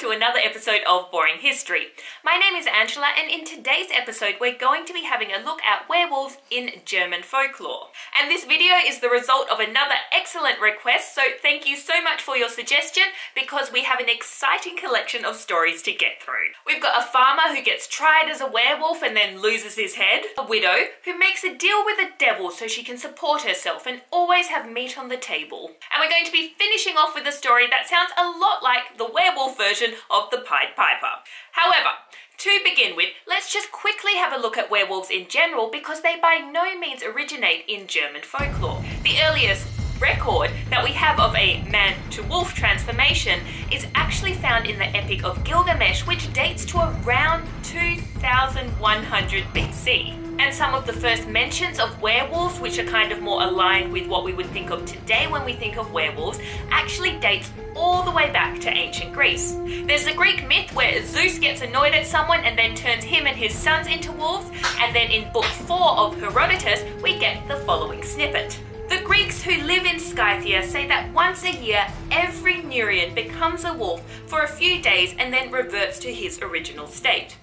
to another episode of Boring History. My name is Angela, and in today's episode, we're going to be having a look at werewolves in German folklore. And this video is the result of another excellent request, so thank you so much for your suggestion because we have an exciting collection of stories to get through. We've got a farmer who gets tried as a werewolf and then loses his head, a widow who makes a deal with the devil so she can support herself and always have meat on the table. And we're going to be finishing off with a story that sounds a lot like the werewolf version of the Pied Piper. However, to begin with, let's just quickly have a look at werewolves in general because they by no means originate in German folklore. The earliest record that we have of a man to wolf transformation is actually found in the Epic of Gilgamesh, which dates to around 2100 BC. And some of the first mentions of werewolves, which are kind of more aligned with what we would think of today when we think of werewolves, actually dates all the way back to ancient Greece. There's a Greek myth where Zeus gets annoyed at someone and then turns him and his sons into wolves, and then in book 4 of Herodotus, we get the following snippet. The Greeks who live in Scythia say that once a year, every Neurian becomes a wolf for a few days and then reverts to his original state.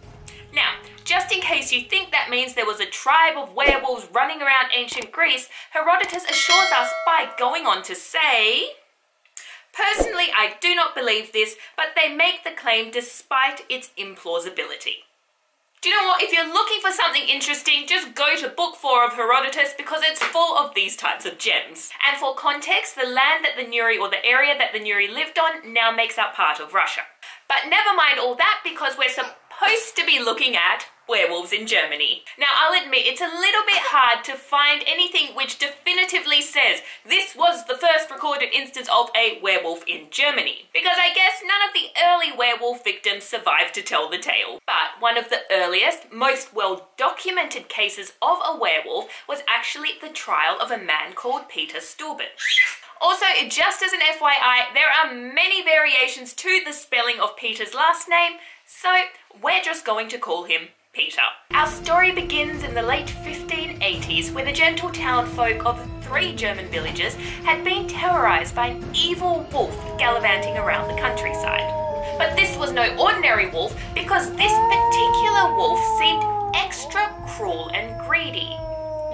Now, just in case you think that means there was a tribe of werewolves running around ancient Greece, Herodotus assures us by going on to say. Personally, I do not believe this, but they make the claim despite its implausibility. Do you know what? If you're looking for something interesting, just go to book 4 of Herodotus because it's full of these types of gems. And for context, the land that the Neuri or the area that the Neuri lived on now makes up part of Russia. But never mind all that because we're supposed to be looking at werewolves in Germany. Now, I'll admit it's a little bit hard to find anything which definitively says this was the first recorded instance of a werewolf in Germany, because I guess none of the early werewolf victims survived to tell the tale. But one of the earliest, most well documented cases of a werewolf was actually the trial of a man called Peter Steuben. Also, just as an FYI, there are many variations to the spelling of Peter's last name, so we're just going to call him Peter. Our story begins in the late 1580s when the gentle town folk of three German villages had been terrorized by an evil wolf gallivanting around the countryside. But this was no ordinary wolf because this particular wolf seemed extra cruel and greedy.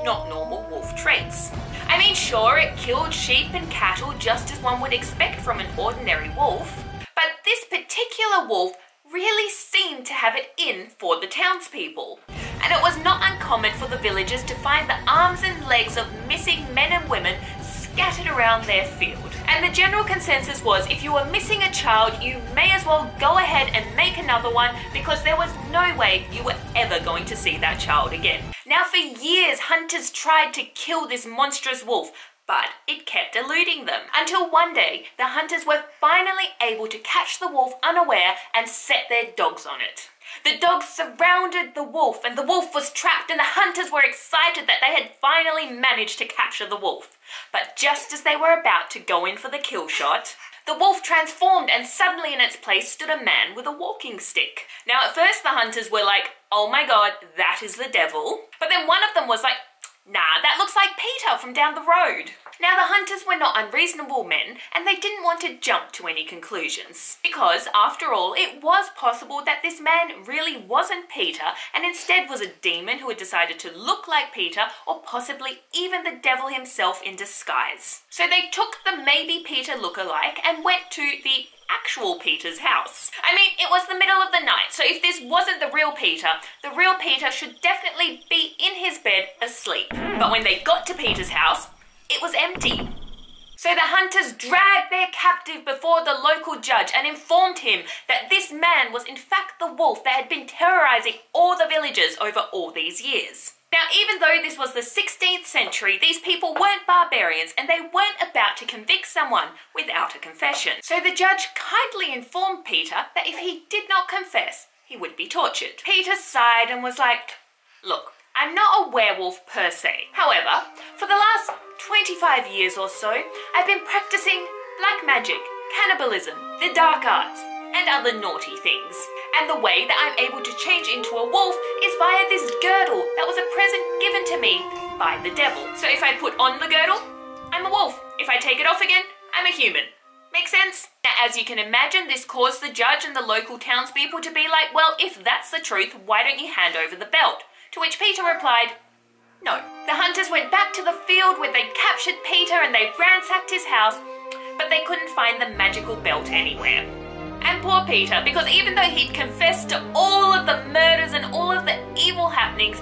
Not normal wolf traits. I mean, sure, it killed sheep and cattle just as one would expect from an ordinary wolf, but this particular wolf really seemed to have it in for the townspeople. And it was not uncommon for the villagers to find the arms and legs of missing men and women scattered around their field. And the general consensus was if you were missing a child, you may as well go ahead and make another one because there was no way you were ever going to see that child again. Now, for years, hunters tried to kill this monstrous wolf, but it kept eluding them. Until one day, the hunters were finally able to catch the wolf unaware and set their dogs on it. The dogs surrounded the wolf, and the wolf was trapped, and the hunters were excited that they had finally managed to capture the wolf. But just as they were about to go in for the kill shot, the wolf transformed, and suddenly in its place stood a man with a walking stick. Now, at first, the hunters were like, oh my god, that is the devil. But then one of them was like, Nah, that looks like Peter from down the road. Now, the hunters were not unreasonable men, and they didn't want to jump to any conclusions. Because, after all, it was possible that this man really wasn't Peter, and instead was a demon who had decided to look like Peter, or possibly even the devil himself in disguise. So they took the maybe Peter look-alike and went to the actual Peter's house. I mean, it was the middle of the night, so if this wasn't the real Peter, the real Peter should definitely be in his bed asleep. But when they got to Peter's house, it was empty. So the hunters dragged their captive before the local judge and informed him that this man was in fact the wolf that had been terrorizing all the villagers over all these years. Now, even though this was the 16th century, these people weren't barbarians and they weren't about to convict someone without a confession. So the judge kindly informed Peter that if he did not confess, he would be tortured. Peter sighed and was like, Look, I'm not a werewolf per se. However, for the last 25 years or so, I've been practicing black magic, cannibalism, the dark arts, and other naughty things. And the way that I'm able to change into a wolf is via this girdle that was a present given to me by the devil. So if I put on the girdle, I'm a wolf. If I take it off again, I'm a human. Make sense? Now, as you can imagine, this caused the judge and the local townspeople to be like, well, if that's the truth, why don't you hand over the belt? To which Peter replied, no. The hunters went back to the field where they captured Peter and they ransacked his house, but they couldn't find the magical belt anywhere. And poor Peter, because even though he'd confessed to all of the murders and all of the evil happenings,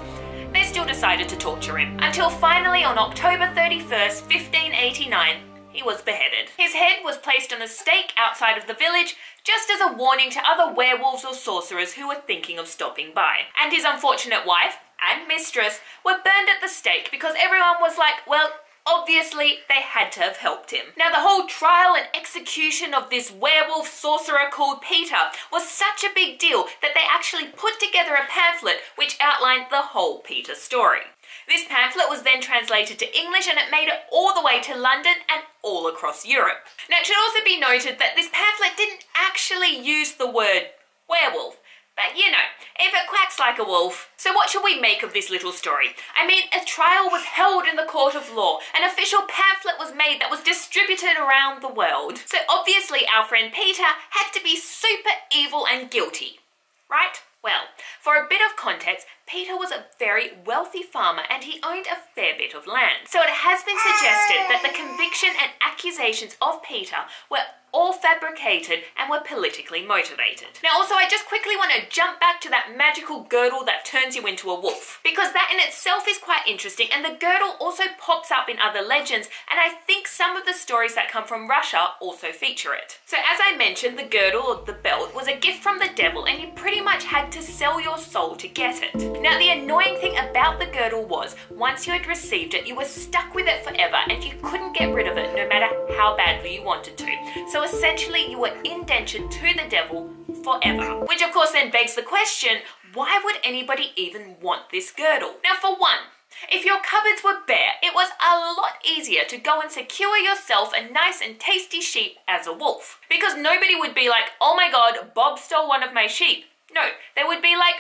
they still decided to torture him. Until finally, on October 31st, 1589, he was beheaded. His head was placed on a stake outside of the village, just as a warning to other werewolves or sorcerers who were thinking of stopping by. And his unfortunate wife and mistress were burned at the stake because everyone was like, well, Obviously, they had to have helped him. Now, the whole trial and execution of this werewolf sorcerer called Peter was such a big deal that they actually put together a pamphlet which outlined the whole Peter story. This pamphlet was then translated to English and it made it all the way to London and all across Europe. Now, it should also be noted that this pamphlet didn't actually use the word werewolf. But you know, if it quacks like a wolf. So what should we make of this little story? I mean, a trial was held in the court of law. An official pamphlet was made that was distributed around the world. So obviously our friend Peter had to be super evil and guilty, right? Well, for a bit of context, Peter was a very wealthy farmer and he owned a fair bit of land. So it has been suggested that the conviction and accusations of Peter were all fabricated and were politically motivated. Now also I just quickly want to jump back to that magical girdle that turns you into a wolf because that in itself is quite interesting and the girdle also pops up in other legends and I think some of the stories that come from Russia also feature it. So as I mentioned the girdle or the belt was a gift from the devil and you pretty much had to sell your soul to get it. Now the annoying thing about the girdle was once you had received it you were stuck with it forever and you couldn't get rid of it no matter how badly you wanted to. So essentially you were indentured to the devil forever. Which of course then begs the question, why would anybody even want this girdle? Now for one, if your cupboards were bare, it was a lot easier to go and secure yourself a nice and tasty sheep as a wolf. Because nobody would be like, oh my god, Bob stole one of my sheep. No, they would be like,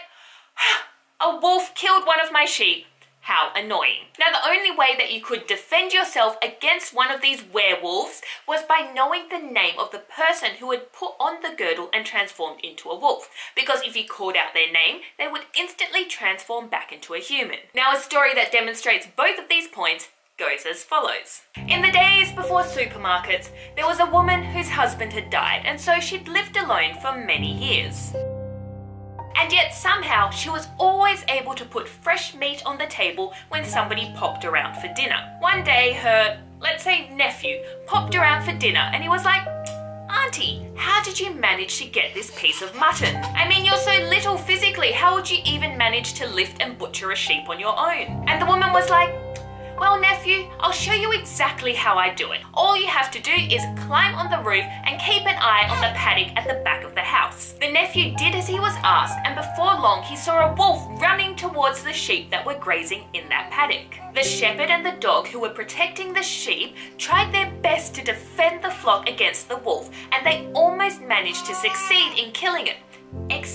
a wolf killed one of my sheep. How annoying. Now, the only way that you could defend yourself against one of these werewolves was by knowing the name of the person who had put on the girdle and transformed into a wolf. Because if you called out their name, they would instantly transform back into a human. Now, a story that demonstrates both of these points goes as follows. In the days before supermarkets, there was a woman whose husband had died, and so she'd lived alone for many years. And yet somehow she was always able to put fresh meat on the table when somebody popped around for dinner. One day her, let's say nephew, popped around for dinner and he was like, Auntie, how did you manage to get this piece of mutton? I mean, you're so little physically, how would you even manage to lift and butcher a sheep on your own? And the woman was like, well, nephew, I'll show you exactly how I do it. All you have to do is climb on the roof and keep an eye on the paddock at the back of the house. The nephew did as he was asked, and before long he saw a wolf running towards the sheep that were grazing in that paddock. The shepherd and the dog who were protecting the sheep tried their best to defend the flock against the wolf, and they almost managed to succeed in killing it.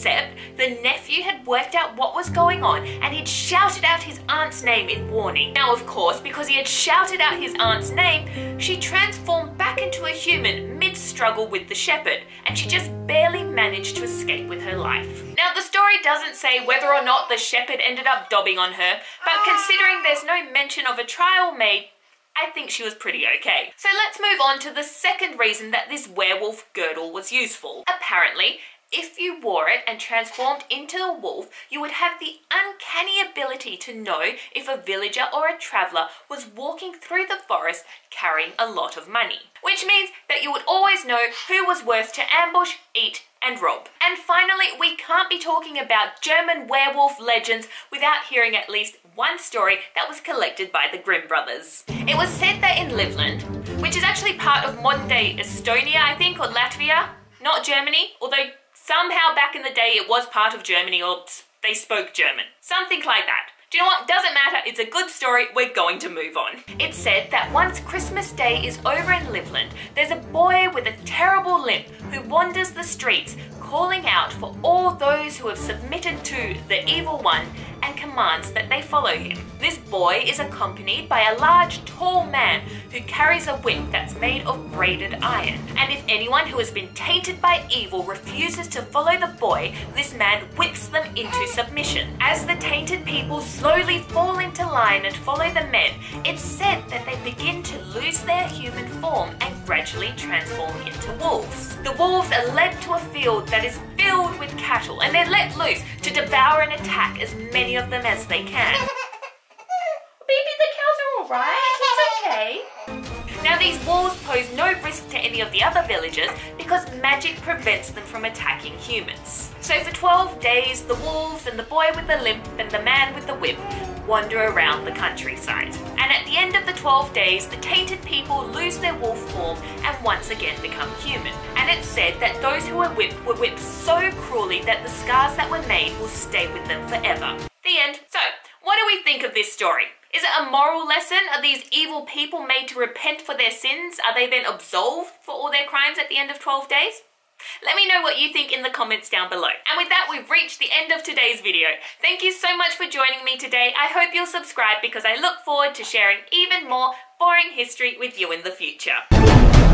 Except the nephew had worked out what was going on and he'd shouted out his aunt's name in warning. Now, of course, because he had shouted out his aunt's name, she transformed back into a human mid struggle with the shepherd and she just barely managed to escape with her life. Now, the story doesn't say whether or not the shepherd ended up dobbing on her, but considering there's no mention of a trial made, I think she was pretty okay. So let's move on to the second reason that this werewolf girdle was useful. Apparently, if you wore it and transformed into a wolf, you would have the uncanny ability to know if a villager or a traveller was walking through the forest carrying a lot of money. Which means that you would always know who was worth to ambush, eat, and rob. And finally, we can't be talking about German werewolf legends without hearing at least one story that was collected by the Grimm brothers. It was said that in Livland, which is actually part of modern day Estonia, I think, or Latvia, not Germany, although Somehow back in the day it was part of Germany or they spoke German. Something like that. Do you know what? Doesn't matter. It's a good story. We're going to move on. It's said that once Christmas Day is over in Livland, there's a boy with a terrible limp who wanders the streets calling out for all those who have submitted to the evil one and commands that they follow him. This boy is accompanied by a large, tall man who carries a whip that's made of braided iron. And if anyone who has been tainted by evil refuses to follow the boy, this man whips them into submission. As the tainted people slowly fall into line and follow the men, it's said that they begin to lose their human form and gradually transform into wolves. The wolves are led to a field that is filled with cattle and they're let loose to devour and attack as many of them as they can. Baby, the cows are alright. It's okay. Now these wolves pose no risk to any of the other villagers because magic prevents them from attacking humans. So for 12 days, the wolves and the boy with the limp and the man with the whip wander around the countryside. And at the end of the 12 days, the tainted people lose their wolf form and once again become human. And it's said that those who were whipped were whipped so cruelly that the scars that were made will stay with them forever. The end. So, what do we think of this story? Is it a moral lesson? Are these evil people made to repent for their sins? Are they then absolved for all their crimes at the end of 12 days? Let me know what you think in the comments down below. And with that, we've reached the end of today's video. Thank you so much for joining me today. I hope you'll subscribe because I look forward to sharing even more boring history with you in the future.